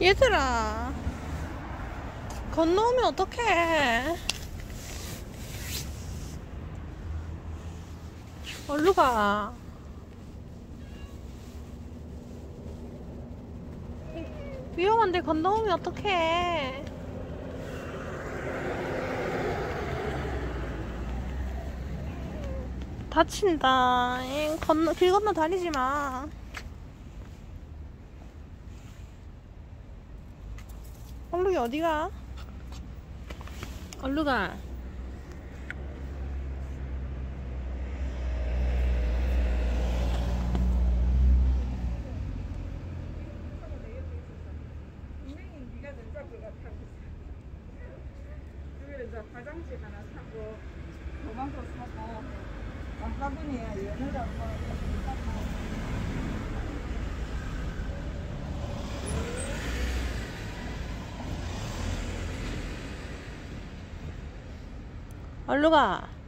얘들아. 건너오면 어떡해? 얼루 가. 위험한데 건너오면 어떡해? 다친다. 잉, 건너, 길 건너 다니지 마 얼룩이 어디가? 얼룩아 화장실 하나 사고 도망도 사고 연애를 한번 사고 얼룩아